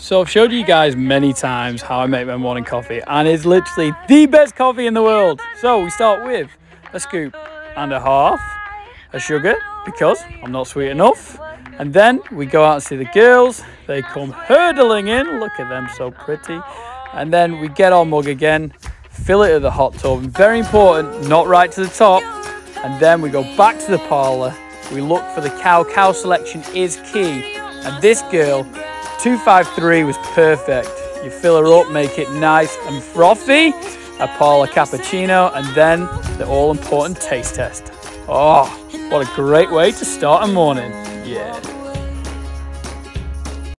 So I've showed you guys many times how I make my morning coffee and it's literally the best coffee in the world. So we start with a scoop and a half of sugar because I'm not sweet enough. And then we go out and see the girls. They come hurdling in. Look at them, so pretty. And then we get our mug again, fill it at the hot tub. Very important, not right to the top. And then we go back to the parlour. We look for the cow. Cow selection is key. And this girl 253 was perfect. You fill her up, make it nice and frothy, a parlour cappuccino, and then the all important taste test. Oh, what a great way to start a morning.